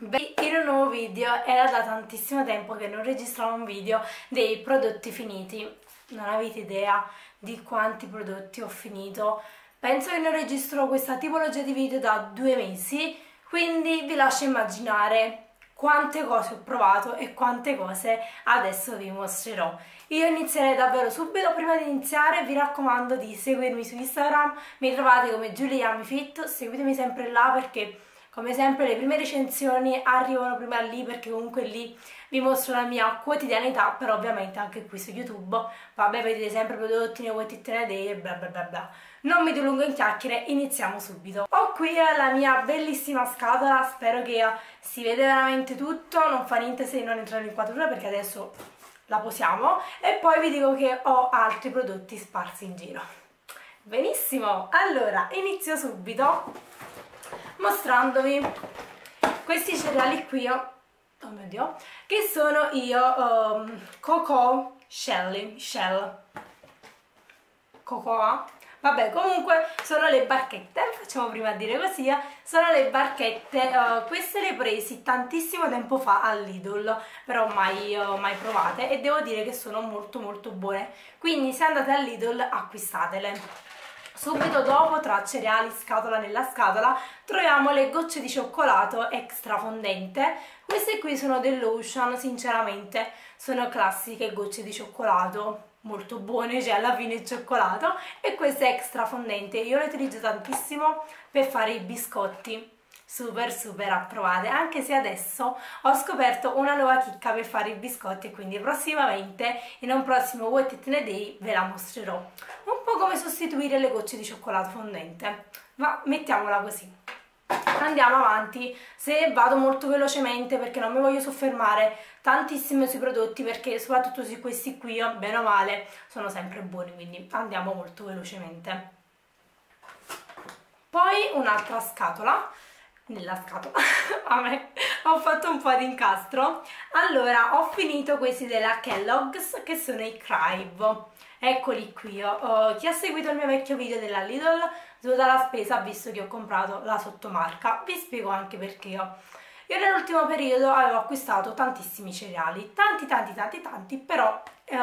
in un nuovo video era da tantissimo tempo che non registravo un video dei prodotti finiti. Non avete idea di quanti prodotti ho finito. Penso che non registro questa tipologia di video da due mesi quindi vi lascio immaginare quante cose ho provato e quante cose adesso vi mostrerò. Io inizierei davvero subito, prima di iniziare vi raccomando di seguirmi su Instagram, mi trovate come GiuliaMiFit, seguitemi sempre là perché come sempre le prime recensioni arrivano prima lì perché comunque lì vi mostro la mia quotidianità, però ovviamente anche qui su YouTube, vabbè vedete sempre prodotti, ne vuoi te ne e bla bla bla bla. Non mi dilungo in chiacchiere, iniziamo subito. Ho qui la mia bellissima scatola, spero che si vede veramente tutto, non fa niente se non entra nell'inquadratura perché adesso la posiamo e poi vi dico che ho altri prodotti sparsi in giro. Benissimo, allora inizio subito mostrandovi questi cereali qui, oh. Mio dio, che sono io um, Cocoa Shelly, Shell, Cocoa Vabbè, comunque sono le barchette, facciamo prima a dire così, eh. sono le barchette, uh, queste le presi tantissimo tempo fa all'Idol, però mai, uh, mai provate e devo dire che sono molto molto buone, quindi se andate all'Idol acquistatele. Subito dopo, tra cereali, scatola nella scatola, troviamo le gocce di cioccolato extra fondente. Queste qui sono dell'Ocean, sinceramente. Sono classiche gocce di cioccolato. Molto buone, cioè alla fine il cioccolato. E questa extra fondente, io le utilizzo tantissimo per fare i biscotti super super approvate. Anche se adesso ho scoperto una nuova chicca per fare i biscotti e quindi prossimamente in un prossimo What It Day ve la mostrerò. Un po' come sostituire le gocce di cioccolato fondente. Ma mettiamola così. Andiamo avanti. Se vado molto velocemente perché non mi voglio soffermare tantissimo sui prodotti perché soprattutto su questi qui bene o male sono sempre buoni quindi andiamo molto velocemente. Poi un'altra scatola nella scatola. Me ho fatto un po' di incastro. Allora ho finito questi della Kellogg's che sono i Crive eccoli qui oh, chi ha seguito il mio vecchio video della Lidl dovuta la spesa visto che ho comprato la sottomarca. Vi spiego anche perché io nell'ultimo periodo avevo acquistato tantissimi cereali tanti tanti tanti tanti però eh,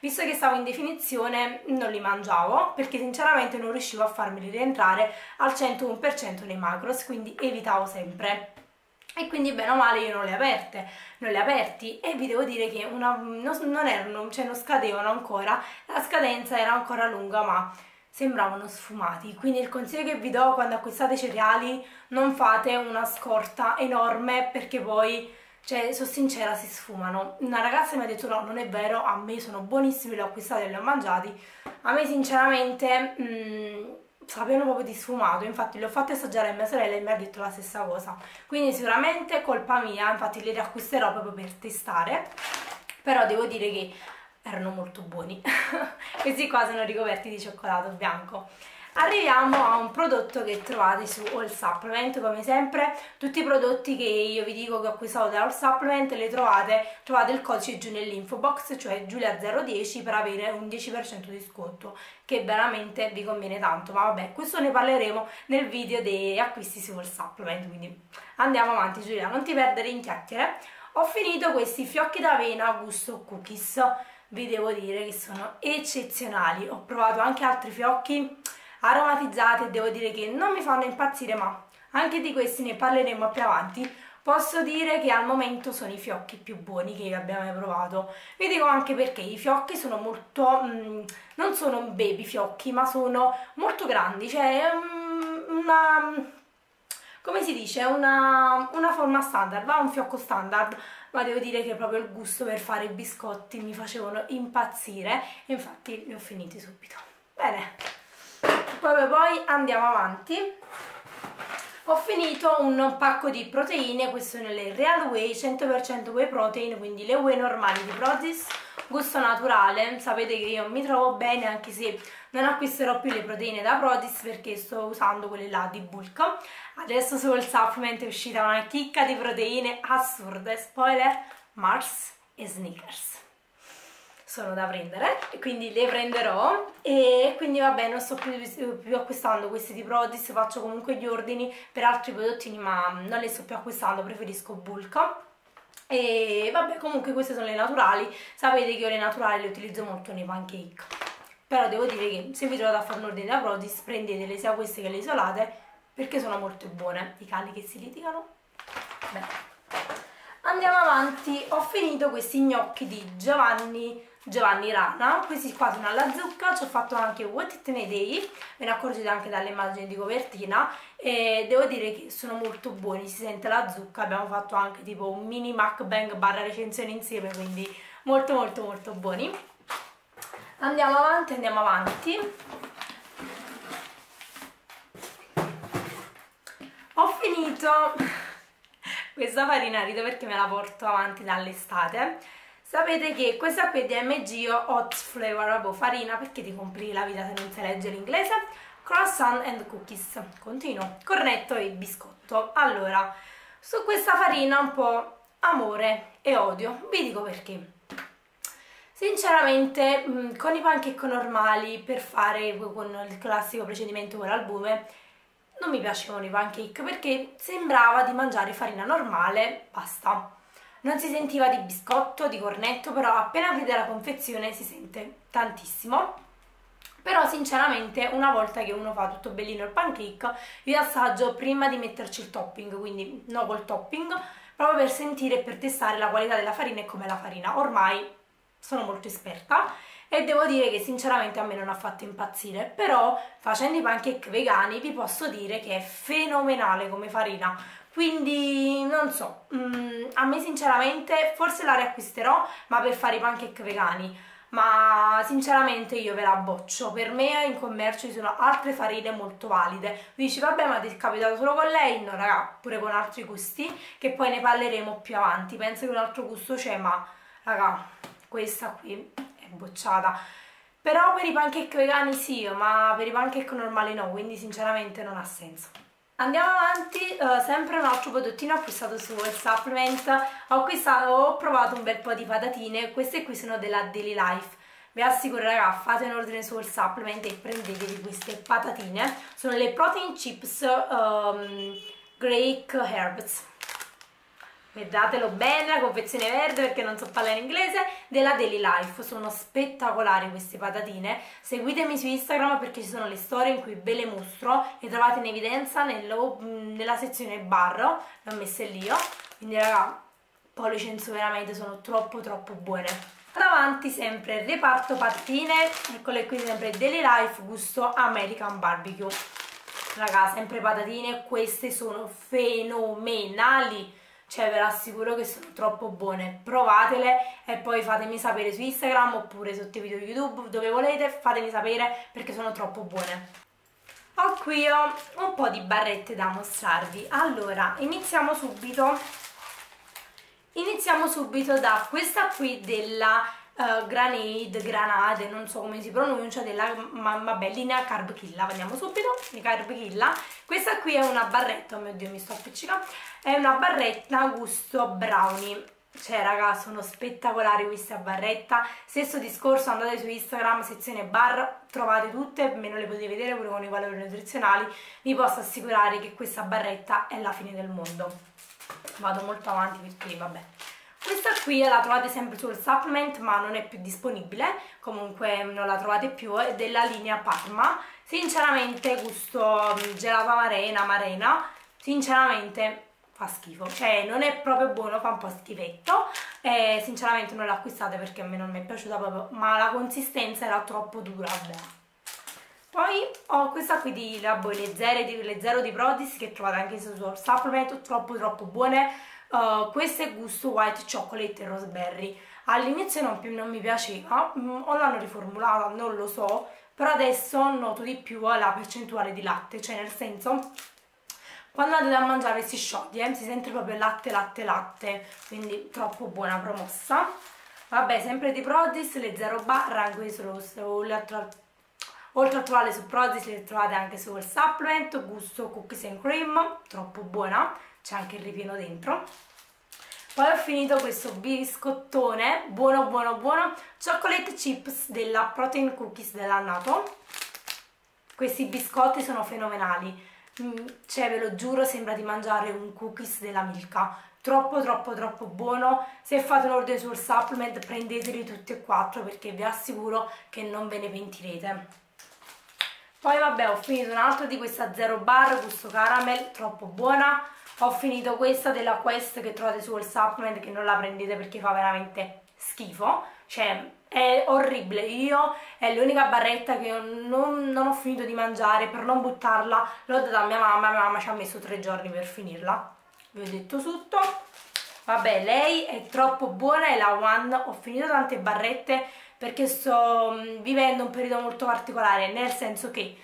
visto che stavo in definizione non li mangiavo perché sinceramente non riuscivo a farmeli rientrare al 101% nei macros quindi evitavo sempre. E quindi bene o male io non le aperte, non le aperti e vi devo dire che una, non, non erano, cioè non scadevano ancora, la scadenza era ancora lunga ma sembravano sfumati. Quindi il consiglio che vi do quando acquistate cereali non fate una scorta enorme perché poi cioè sono sincera si sfumano. Una ragazza mi ha detto no non è vero a me sono buonissimi li ho acquistati e li ho mangiati. A me sinceramente mm, sapevano proprio di sfumato. Infatti li ho fatti assaggiare a mia sorella e mi ha detto la stessa cosa. Quindi sicuramente colpa mia. Infatti li riacquisterò proprio per testare. Però devo dire che erano molto buoni. Questi qua sono ricoperti di cioccolato bianco. Arriviamo a un prodotto che trovate su All Supplement. Come sempre tutti i prodotti che io vi dico che ho acquistato da All Supplement le trovate trovate il codice giù nell'info box cioè Giulia010 per avere un 10% di sconto che veramente vi conviene tanto. Ma vabbè questo ne parleremo nel video dei acquisti su All Supplement. Quindi andiamo avanti Giulia non ti perdere in chiacchiere. Ho finito questi fiocchi d'avena gusto cookies vi devo dire che sono eccezionali. Ho provato anche altri fiocchi aromatizzati e devo dire che non mi fanno impazzire ma anche di questi ne parleremo più avanti. Posso dire che al momento sono i fiocchi più buoni che abbiamo mai provato. Vi dico anche perché. I fiocchi sono molto mm, non sono baby fiocchi ma sono molto grandi. Cioè um, una come si dice, una, una forma standard, va? Un fiocco standard, ma devo dire che proprio il gusto per fare i biscotti mi facevano impazzire. E infatti li ho finiti subito. Bene, poi, poi andiamo avanti. Ho finito un pacco di proteine, queste sono le Real Whey 100% whey protein, quindi le whey normali di Prozis, gusto naturale, sapete che io mi trovo bene anche se non acquisterò più le proteine da Protis perché sto usando quelle là di bulk. Adesso sul supplement è uscita una chicca di proteine assurde. Spoiler Mars e Snickers. Sono da prendere quindi le prenderò. E quindi vabbè non sto più, più acquistando questi di Prodis faccio comunque gli ordini per altri prodottini ma non le sto più acquistando preferisco bulk. E vabbè comunque queste sono le naturali. Sapete che io le naturali le utilizzo molto nei pancake però devo dire che se vi trovate a fare un ordine da Prodis prendetele sia queste che le isolate perché sono molto buone i cali che si litigano. Bene andiamo avanti. Ho finito questi gnocchi di Giovanni Giovanni Rana, questi qua sono alla zucca, ci ho fatto anche What It May Day, ve ne accorgete anche dalle immagini di copertina. E devo dire che sono molto buoni, si sente la zucca, abbiamo fatto anche tipo un mini mukbang barra recensione insieme, quindi molto molto molto buoni. Andiamo avanti, andiamo avanti. Ho finito questa farina, rido perché me la porto avanti dall'estate. Sapete che questa qui è DMG Hot Flavor boh, farina perché ti compri la vita se non sai leggere l'inglese? Croissant and cookies. Continuo, cornetto e biscotto. Allora, su questa farina un po' amore e odio. Vi dico perché sinceramente mm, con i pancake normali per fare con il classico procedimento con l'albume non mi piacevano i pancake perché sembrava di mangiare farina normale basta non si sentiva di biscotto, di cornetto, però appena aprite la confezione si sente tantissimo. Però sinceramente una volta che uno fa tutto bellino il pancake, io assaggio prima di metterci il topping, quindi no col topping, proprio per sentire e per testare la qualità della farina e com'è la farina. Ormai sono molto esperta e devo dire che sinceramente a me non ha fatto impazzire, però facendo i pancake vegani vi posso dire che è fenomenale come farina. Quindi non so, mm, a me sinceramente forse la riacquisterò ma per fare i pancake vegani. Ma sinceramente io ve la boccio. Per me in commercio ci sono altre farine molto valide. Dici vabbè ma ti è capitato solo con lei? no raga pure con altri gusti che poi ne parleremo più avanti. Penso che un altro gusto c'è ma raga questa qui è bocciata. Però per i pancake vegani sì ma per i pancake normali no quindi sinceramente non ha senso. Andiamo avanti, uh, sempre un altro prodottino acquistato su Well Supplement, ho, acquistato, ho provato un bel po' di patatine, queste qui sono della Daily Life, vi assicuro raga fate un ordine su Well Supplement e prendetevi queste patatine, sono le protein chips um, Greek Herbs, guardatelo bene, la confezione verde perché non so parlare in inglese, della Daily Life, sono spettacolari queste patatine, seguitemi su Instagram perché ci sono le storie in cui ve le mostro, le trovate in evidenza nello, nella sezione bar, le ho messe lì io, quindi raga, poi le censo veramente, sono troppo troppo buone. Davanti sempre. Reparto patatine, eccole qui sempre. Daily Life gusto American Barbecue. Raga, sempre patatine, queste sono fenomenali cioè ve l'assicuro che sono troppo buone. Provatele e poi fatemi sapere su Instagram oppure sotto i video YouTube dove volete. Fatemi sapere perché sono troppo buone. Ho qui ho un po' di barrette da mostrarvi. Allora iniziamo subito. Iniziamo subito da questa qui della uh, Granade, Granade, non so come si pronuncia, della ma, vabbè, linea Carb Killa, andiamo subito, di Carb Killa. Questa qui è una barretta, oh mio Dio mi sto appiccicando, è una barretta gusto brownie. Cioè raga sono spettacolari questa barretta. Stesso discorso andate su Instagram sezione bar Trovate tutte me non le potete vedere pure con i valori nutrizionali. Vi posso assicurare che questa barretta è la fine del mondo. Vado molto avanti perché vabbè questa qui la trovate sempre sul supplement ma non è più disponibile, comunque non la trovate più, è della linea Parma. Sinceramente gusto mm, gelato amarena, marena, sinceramente fa schifo, cioè non è proprio buono, fa un po' schifetto. E sinceramente non l'acquistate perché a me non mi è piaciuta proprio, ma la consistenza era troppo dura, vabbè. Poi ho questa qui di Labo, le zero di, le zero di Prodis che trovate anche su supplement, troppo troppo buone, Uh, questo è gusto white chocolate e raspberry. All'inizio non, non, mi piaceva, mm, o l'hanno riformulata, non lo so, però adesso noto di più la percentuale di latte, cioè nel senso quando andate a mangiare si scioglie, eh, si sente proprio latte, latte, latte, quindi troppo buona promossa. Vabbè, sempre di Prodis, le zero barra, anche solo oltre a trovare su Prodis le trovate anche sul supplement, gusto cookies and cream, troppo buona c'è anche il ripieno dentro. Poi ho finito questo biscottone buono buono buono chocolate chips della protein cookies della Nato. Questi biscotti sono fenomenali. Mm, cioè ve lo giuro sembra di mangiare un cookies della Milka. Troppo troppo troppo buono. Se fate un ordine sul supplement prendeteli tutti e quattro perché vi assicuro che non ve ne pentirete. Poi vabbè ho finito un altro di questa zero bar gusto caramel troppo buona ho finito questa della Quest che trovate sul supplement che non la prendete perché fa veramente schifo. Cioè è orribile. Io è l'unica barretta che non, non, ho finito di mangiare per non buttarla. L'ho data a mia mamma mia mamma ci ha messo tre giorni per finirla. Vi ho detto tutto. Vabbè lei è troppo buona è la One ho finito tante barrette perché sto mm, vivendo un periodo molto particolare nel senso che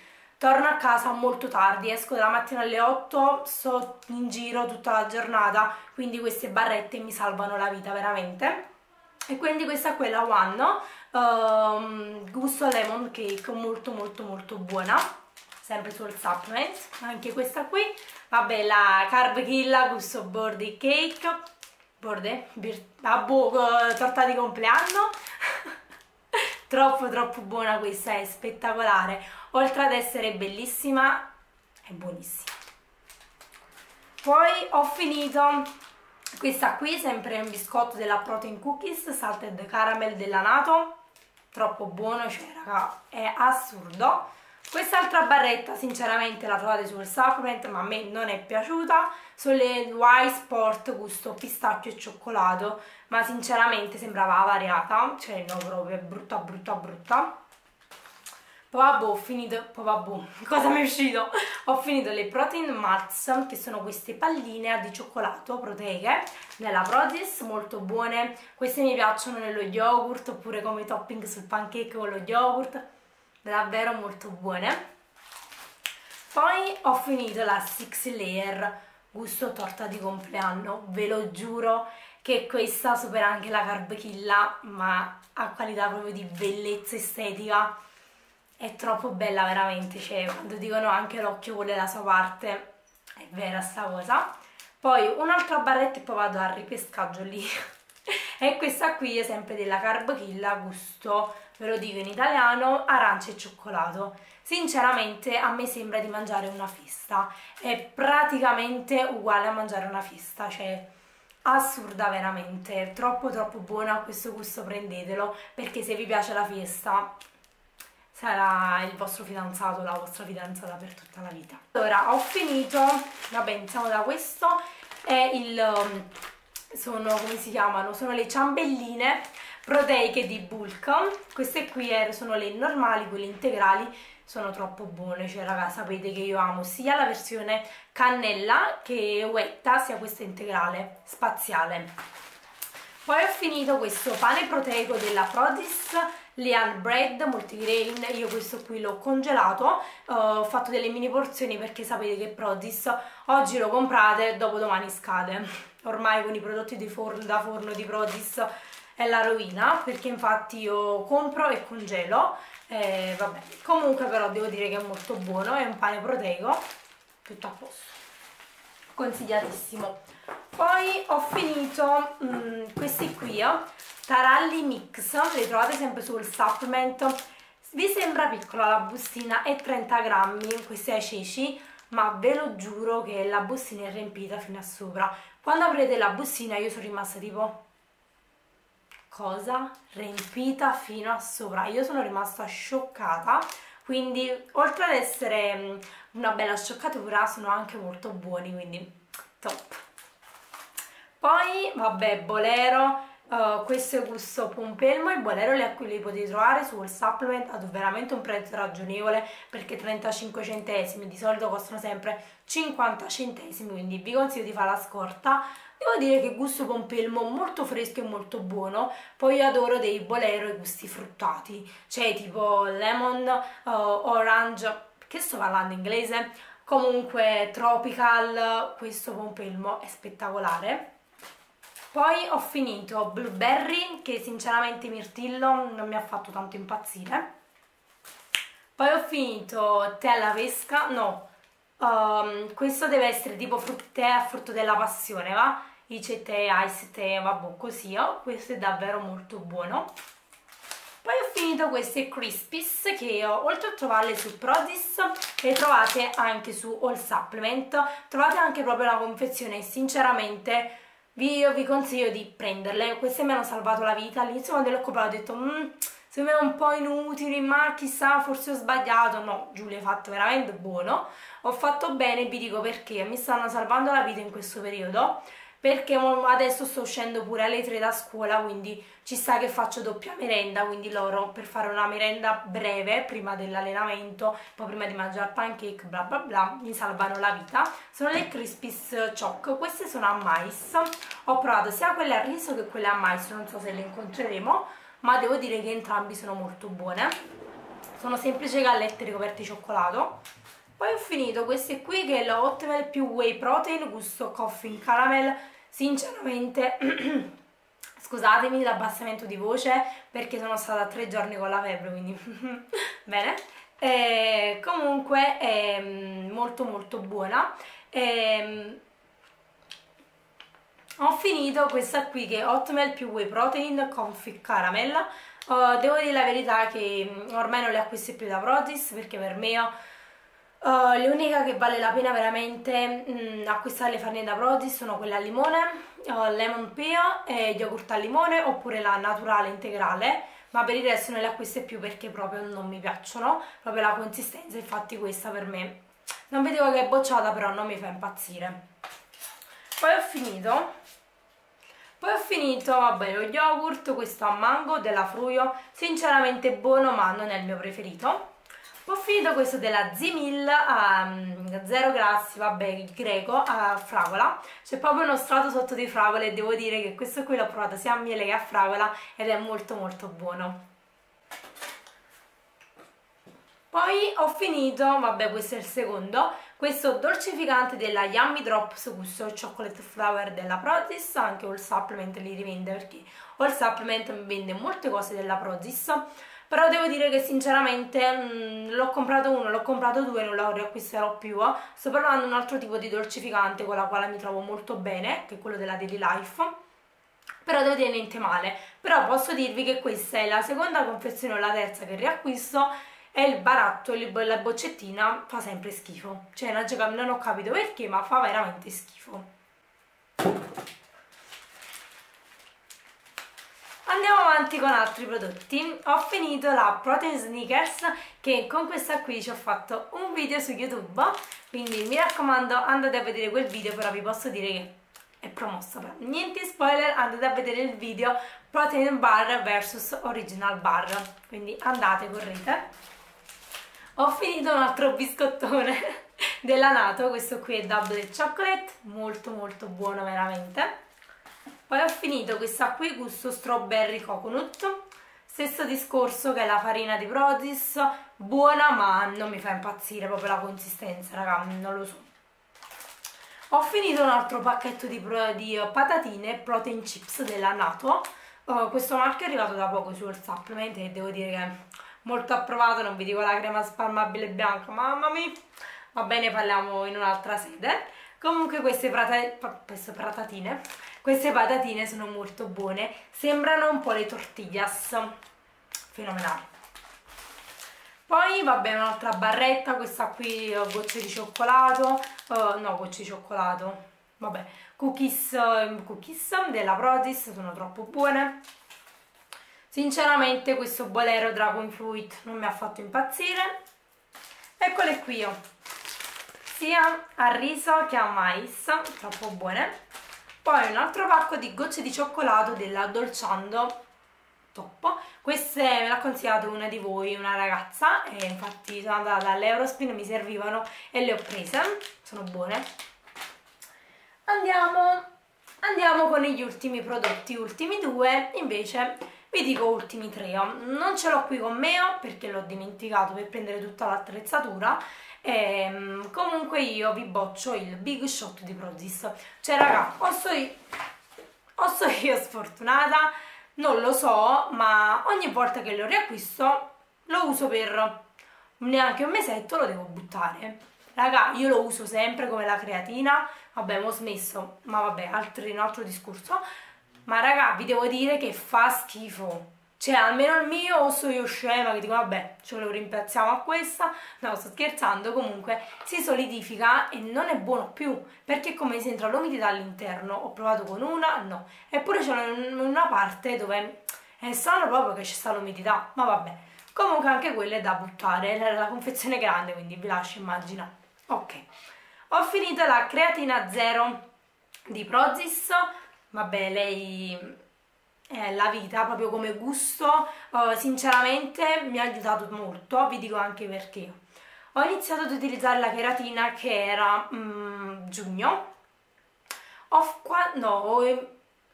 torno a casa molto tardi, esco dalla mattina alle 8, sto in giro tutta la giornata, quindi queste barrette mi salvano la vita veramente. E quindi questa è quella One, um, gusto lemon cake, molto molto molto buona, sempre sul supplement, anche questa qui. Vabbè, la Carb Killa, gusto birthday cake, borde, ah, boh, torta di compleanno. Troppo troppo buona questa, è spettacolare. Oltre ad essere bellissima è buonissima. Poi ho finito questa qui sempre un biscotto della Protein Cookies Salted Caramel della Nato troppo buono, cioè raga è assurdo Quest'altra barretta sinceramente la trovate sul supplement ma a me non è piaciuta, sono le Y Sport gusto pistacchio e cioccolato, ma sinceramente sembrava variata, cioè no proprio brutta brutta brutta. Poi vabbè, ho finito, poi vabbè, cosa mi è uscito? Ho finito le protein mats, che sono queste palline di cioccolato proteiche, nella Protis, molto buone. Queste mi piacciono nello yogurt, oppure come topping sul pancake con lo yogurt davvero molto buone. Poi ho finito la six layer gusto torta di compleanno. Ve lo giuro che questa supera anche la carb killa ma ha qualità proprio di bellezza estetica. È troppo bella veramente. Cioè quando dicono anche l'occhio vuole la sua parte è vera sta cosa. Poi un'altra barretta e poi vado al ripescaggio lì e questa qui è sempre della carb killa gusto ve lo dico in italiano, arancia e cioccolato. Sinceramente a me sembra di mangiare una festa, è praticamente uguale a mangiare una festa, cioè assurda veramente, troppo troppo buona, questo gusto prendetelo, perché se vi piace la festa sarà il vostro fidanzato la vostra fidanzata per tutta la vita. Allora, ho finito, vabbè iniziamo da questo, è il, sono, come si chiamano, sono le ciambelline proteiche di bulk. Queste qui sono le normali, quelle integrali sono troppo buone, cioè raga sapete che io amo sia la versione cannella che uetta sia questa integrale, spaziale. Poi ho finito questo pane proteico della Prodis Lean Bread Multigrain, io questo qui l'ho congelato, uh, ho fatto delle mini porzioni perché sapete che Prodis oggi lo comprate, dopo domani scade. Ormai con i prodotti forno, da forno di Prodis è la rovina perché infatti io compro e congelo eh, vabbè. comunque però devo dire che è molto buono è un pane proteico tutto a posto consigliatissimo poi ho finito mh, mm, questi qui eh. taralli mix li trovate sempre sul supplement vi sembra piccola la bustina è 30 grammi questi ai ceci ma ve lo giuro che la bustina è riempita fino a sopra quando aprite la bustina io sono rimasta tipo cosa? Riempita fino a sopra. Io sono rimasta scioccata quindi oltre ad essere mm, una bella scioccatura sono anche molto buoni quindi top. Poi vabbè bolero Uh, questo è gusto pompelmo e bolero li, li potete trovare sul supplement ad veramente un prezzo ragionevole perché 35 centesimi di solito costano sempre 50 centesimi quindi vi consiglio di fare la scorta. Devo dire che gusto pompelmo molto fresco e molto buono poi io adoro dei bolero e gusti fruttati cioè tipo lemon, uh, orange che sto parlando inglese? Comunque tropical questo pompelmo è spettacolare poi ho finito blueberry che sinceramente mirtillo non mi ha fatto tanto impazzire poi ho finito tè alla pesca no um, questo deve essere tipo tè a frutto della passione va? dice tè, ice tè, vabbè così, oh, questo è davvero molto buono. Poi ho finito queste Crispies che oltre a trovarle su Prodis le trovate anche su All Supplement, trovate anche proprio la confezione sinceramente vi, vi consiglio di prenderle, queste mi hanno salvato la vita, all'inizio quando le ho comprate ho detto secondo me un po' inutili, ma chissà forse ho sbagliato, no Giulia hai fatto veramente buono, ho fatto bene vi dico perché. Mi stanno salvando la vita in questo periodo perché adesso sto uscendo pure alle 3 da scuola quindi ci sta che faccio doppia merenda quindi loro per fare una merenda breve prima dell'allenamento poi prima di mangiare pancake bla bla bla mi salvano la vita. Sono le Crispies Choc. Queste sono a mais. Ho provato sia quelle a riso che quelle a mais non so se le incontreremo ma devo dire che entrambi sono molto buone. Sono semplici gallette ricoperte di cioccolato poi ho finito queste qui che è la Hotmail più Whey Protein gusto Coffee Caramel. Sinceramente scusatemi l'abbassamento di voce perché sono stata tre giorni con la febbre quindi bene. E comunque è mm, molto molto buona. E, mm, ho finito questa qui che è Hotmail più Whey Protein Confit Caramel. Uh, devo dire la verità che mm, ormai non le acquisto più da Protis perché per me Uh, l'unica che vale la pena veramente mm, acquistare le farine da Protis sono quelle al limone, uh, lemon pea e yogurt al limone oppure la naturale integrale. Ma per il resto non le acquisto più perché proprio non mi piacciono, proprio la consistenza, infatti questa per me. Non vedevo che è bocciata però non mi fa impazzire. Poi ho finito, poi ho finito, vabbè, lo yogurt, questo a mango della Fruio, sinceramente buono ma non è il mio preferito ho finito questo della Zimil um, zero grassi, vabbè, il greco a fragola. C'è proprio uno strato sotto di fragola e devo dire che questo qui l'ho provato sia a miele che a fragola ed è molto molto buono. Poi ho finito, vabbè questo è il secondo, questo dolcificante della Yummy Drops gusto chocolate flower della Prozis, anche All Supplement li rivende perché All Supplement vende molte cose della Prozis però devo dire che sinceramente mm, l'ho comprato uno, l'ho comprato due, non lo riacquisterò più sto provando un altro tipo di dolcificante con la quale mi trovo molto bene che è quello della Daily Life. Però devo dire niente male. Però posso dirvi che questa è la seconda confezione o la terza che riacquisto e il baratto, la boccettina fa sempre schifo. Cioè non ho capito perché ma fa veramente schifo Andiamo avanti con altri prodotti. Ho finito la Protein Sneakers che con questa qui ci ho fatto un video su YouTube, quindi mi raccomando andate a vedere quel video, però vi posso dire che è promosso. Però. Niente spoiler, andate a vedere il video Protein Bar vs Original Bar, quindi andate, correte. Ho finito un altro biscottone della Nato, questo qui è Double Chocolate, molto molto buono veramente poi ho finito questa qui gusto strawberry coconut. Stesso discorso che la farina di Protis buona ma non mi fa impazzire proprio la consistenza raga non lo so. Ho finito un altro pacchetto di, di patatine protein chips della Nato. Uh, questo marchio è arrivato da poco sul supplement e devo dire che molto approvato non vi dico la crema spalmabile bianca mamma mia. Va bene parliamo in un'altra sede. Comunque queste, patatine queste patatine sono molto buone, sembrano un po' le tortillas, fenomenali. Poi vabbè un'altra barretta, questa qui gocce di cioccolato, uh, no gocce di cioccolato, vabbè, cookies, cookies della Protis, sono troppo buone. Sinceramente questo bolero Dragon Fruit non mi ha fatto impazzire. Eccole qui, oh. sia a riso che a mais, troppo buone poi un altro pacco di gocce di cioccolato della Dolciando top queste me l'ha consigliato una di voi, una ragazza e infatti sono andata all'Eurospin, mi servivano e le ho prese. Sono buone. Andiamo andiamo con gli ultimi prodotti ultimi due. Invece vi dico ultimi tre. Non ce l'ho qui con me perché l'ho dimenticato per prendere tutta l'attrezzatura e, ehm, comunque io vi boccio il Big Shot di Prozis. Cioè raga, o so, io, o so io sfortunata, non lo so, ma ogni volta che lo riacquisto lo uso per neanche un mesetto, lo devo buttare. raga io lo uso sempre come la creatina vabbè ho smesso ma vabbè altri, un altro discorso ma raga vi devo dire che fa schifo cioè almeno il mio o so io scema che dico vabbè ce lo rimpiazziamo a questa. No sto scherzando comunque si solidifica e non è buono più perché come si entra l'umidità all'interno. Ho provato con una no. Eppure c'è una parte dove è strano proprio che c'è sta l'umidità ma vabbè. Comunque anche quella è da buttare era la confezione grande quindi vi lascio immaginare. Ok. Ho finito la creatina zero di Prozis. Vabbè lei è la vita proprio come gusto uh, sinceramente mi ha aiutato molto vi dico anche perché. Ho iniziato ad utilizzare la cheratina che era um, giugno. Ho qua, no,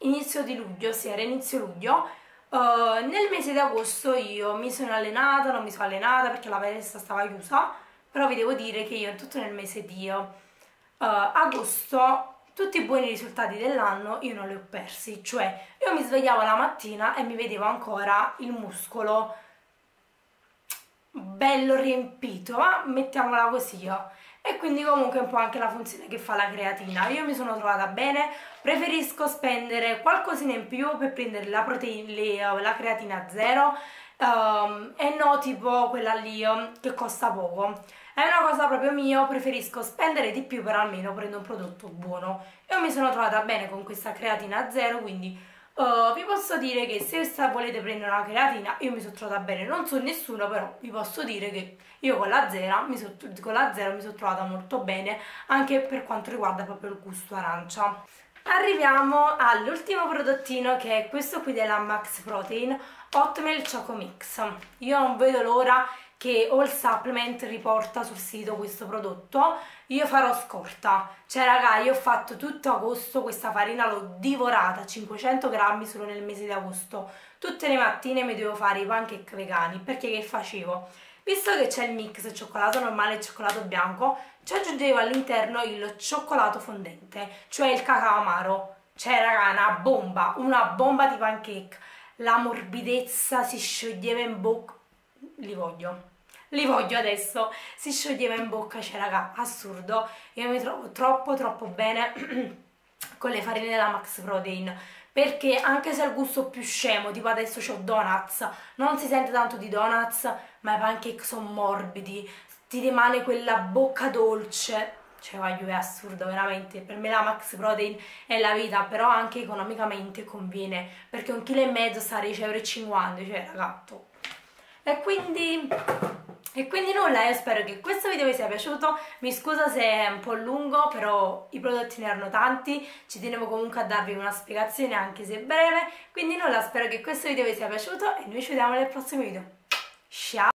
inizio di luglio, sì era inizio luglio. Uh, nel mese di agosto io mi sono allenata, non mi sono allenata perché la palestra stava chiusa però vi devo dire che io tutto nel mese di uh, agosto tutti i buoni risultati dell'anno io non li ho persi, cioè io mi svegliavo la mattina e mi vedevo ancora il muscolo bello riempito, ma mettiamola così io. E quindi comunque un po' anche la funzione che fa la creatina. Io mi sono trovata bene, preferisco spendere qualcosina in più per prendere la, proteina, la creatina zero um, e no tipo quella lì che costa poco è una cosa proprio mia, preferisco spendere di più per almeno prendere un prodotto buono. Io mi sono trovata bene con questa creatina zero, quindi uh, vi posso dire che se volete prendere una creatina, io mi sono trovata bene, non so nessuno, però vi posso dire che io con la zero mi, so, sono trovata molto bene, anche per quanto riguarda proprio il gusto arancia. Arriviamo all'ultimo prodottino che è questo qui della Max Protein Oatmeal Choco Mix. Io non vedo l'ora che All Supplement riporta sul sito questo prodotto io farò scorta. Cioè raga io ho fatto tutto agosto questa farina l'ho divorata 500 grammi solo nel mese di agosto. Tutte le mattine mi devo fare i pancake vegani perché che facevo? visto che c'è il mix cioccolato normale e cioccolato bianco ci aggiungevo all'interno il cioccolato fondente cioè il cacao amaro. Cioè raga una bomba una bomba di pancake. La morbidezza si scioglieva in bocca li voglio li voglio adesso. Si scioglieva in bocca cioè raga assurdo. Io mi trovo troppo troppo bene con le farine della Max Protein perché anche se il gusto più scemo tipo adesso ho donuts non si sente tanto di donuts ma i pancake sono morbidi. Ti rimane quella bocca dolce. Cioè voglio è assurdo veramente. Per me la Max Protein è la vita però anche economicamente conviene perché un chilo e mezzo sta a 10,50 euro cioè ragazzo e quindi e quindi nulla, io spero che questo video vi sia piaciuto, mi scuso se è un po' lungo, però i prodotti ne erano tanti, ci tenevo comunque a darvi una spiegazione anche se breve, quindi nulla, spero che questo video vi sia piaciuto e noi ci vediamo nel prossimo video. Ciao!